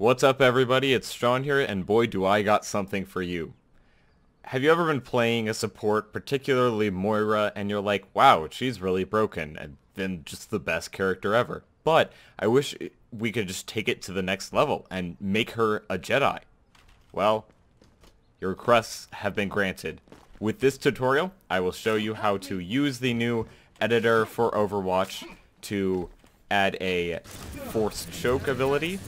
What's up everybody, it's Sean here, and boy do I got something for you. Have you ever been playing a support, particularly Moira, and you're like, wow, she's really broken, and then just the best character ever. But I wish we could just take it to the next level and make her a Jedi. Well, your requests have been granted. With this tutorial, I will show you how to use the new editor for Overwatch to add a Force Choke ability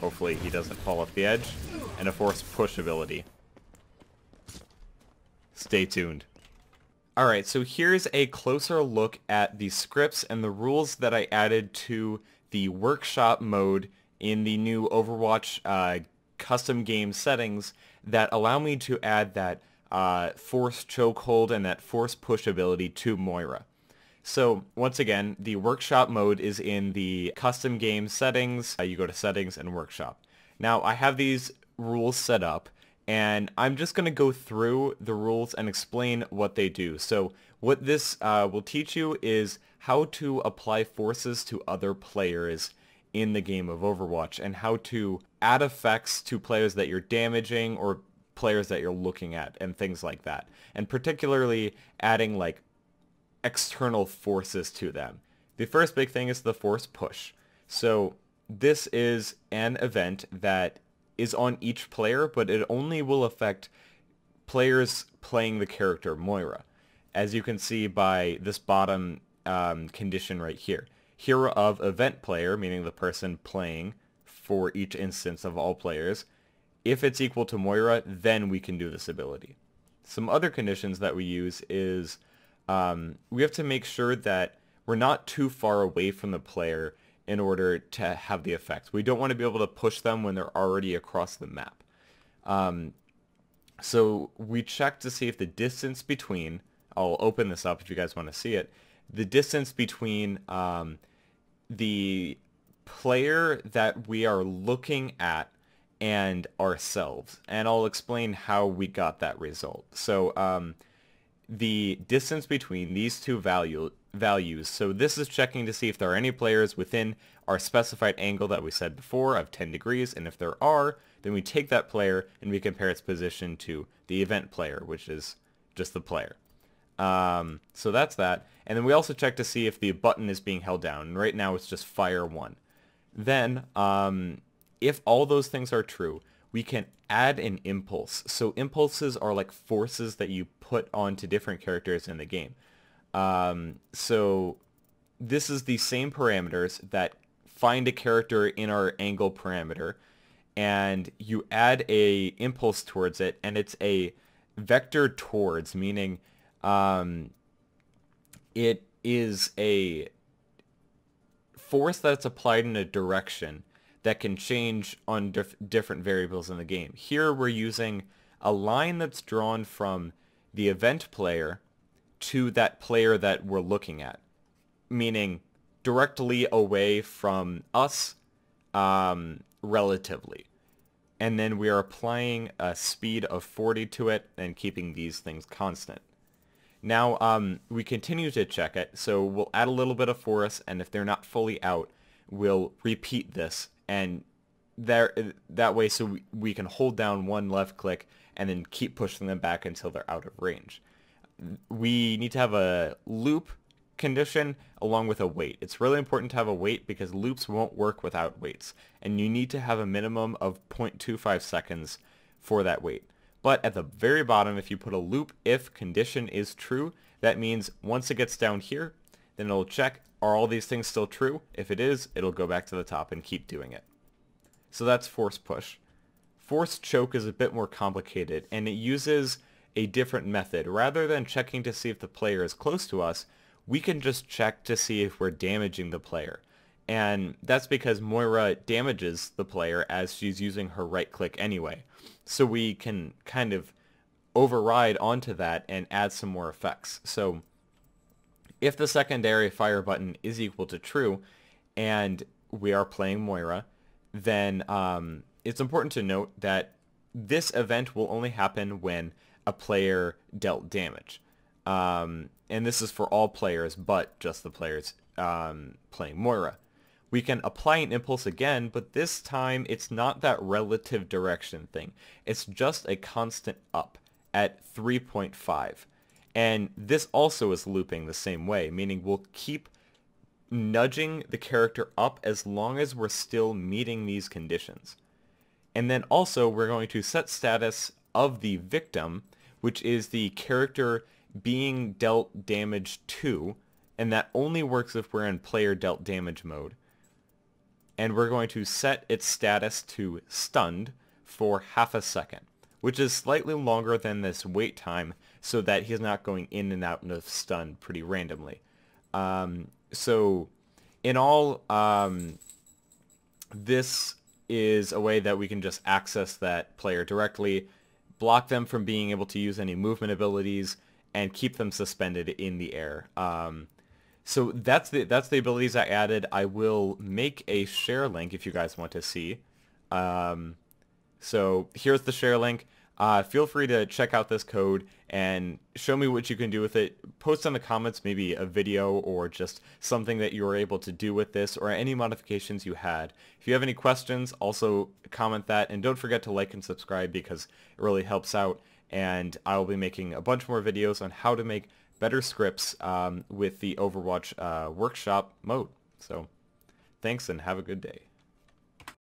Hopefully he doesn't fall off the edge. And a force push ability. Stay tuned. Alright, so here's a closer look at the scripts and the rules that I added to the workshop mode in the new Overwatch uh, custom game settings that allow me to add that uh, force chokehold and that force push ability to Moira. So once again, the workshop mode is in the custom game settings. Uh, you go to settings and workshop. Now I have these rules set up and I'm just going to go through the rules and explain what they do. So what this uh, will teach you is how to apply forces to other players in the game of Overwatch and how to add effects to players that you're damaging or players that you're looking at and things like that. And particularly adding like external forces to them. The first big thing is the force push. So this is an event that is on each player, but it only will affect players playing the character Moira. As you can see by this bottom um, condition right here. Hero of event player, meaning the person playing for each instance of all players. If it's equal to Moira, then we can do this ability. Some other conditions that we use is um, we have to make sure that we're not too far away from the player in order to have the effect. We don't want to be able to push them when they're already across the map. Um, so we check to see if the distance between, I'll open this up if you guys want to see it, the distance between um, the player that we are looking at and ourselves. And I'll explain how we got that result. So um, the distance between these two value, values. So this is checking to see if there are any players within our specified angle that we said before of 10 degrees. And if there are, then we take that player and we compare its position to the event player, which is just the player. Um, so that's that. And then we also check to see if the button is being held down. Right now it's just fire one. Then, um, if all those things are true, we can add an impulse. So impulses are like forces that you put onto different characters in the game. Um, so this is the same parameters that find a character in our angle parameter and you add a impulse towards it and it's a vector towards meaning um, it is a force that's applied in a direction that can change on dif different variables in the game. Here we're using a line that's drawn from the event player to that player that we're looking at, meaning directly away from us um, relatively. And then we are applying a speed of 40 to it and keeping these things constant. Now, um, we continue to check it, so we'll add a little bit of force, and if they're not fully out, we'll repeat this and there that way so we, we can hold down one left click and then keep pushing them back until they're out of range. We need to have a loop condition along with a wait. It's really important to have a wait because loops won't work without waits. And you need to have a minimum of 0.25 seconds for that wait. But at the very bottom, if you put a loop if condition is true, that means once it gets down here, then it'll check are all these things still true? If it is, it'll go back to the top and keep doing it. So that's force push. Force choke is a bit more complicated, and it uses a different method. Rather than checking to see if the player is close to us, we can just check to see if we're damaging the player. And that's because Moira damages the player as she's using her right click anyway. So we can kind of override onto that and add some more effects. So if the secondary fire button is equal to true and we are playing Moira, then um, it's important to note that this event will only happen when a player dealt damage. Um, and this is for all players but just the players um, playing Moira. we can apply an impulse again, but this time it's not that relative direction thing. It's just a constant up at 3.5. And this also is looping the same way, meaning we'll keep nudging the character up as long as we're still meeting these conditions. And then also we're going to set status of the victim, which is the character being dealt damage to, and that only works if we're in player dealt damage mode. And we're going to set its status to stunned for half a second, which is slightly longer than this wait time so that he's not going in and out of stun pretty randomly. Um, so in all, um, this is a way that we can just access that player directly, block them from being able to use any movement abilities, and keep them suspended in the air. Um, so that's the that's the abilities I added. I will make a share link if you guys want to see. Um, so here's the share link. Uh, feel free to check out this code and show me what you can do with it. Post in the comments maybe a video or just something that you were able to do with this or any modifications you had. If you have any questions, also comment that and don't forget to like and subscribe because it really helps out and I will be making a bunch more videos on how to make better scripts um, with the Overwatch uh, workshop mode. So thanks and have a good day.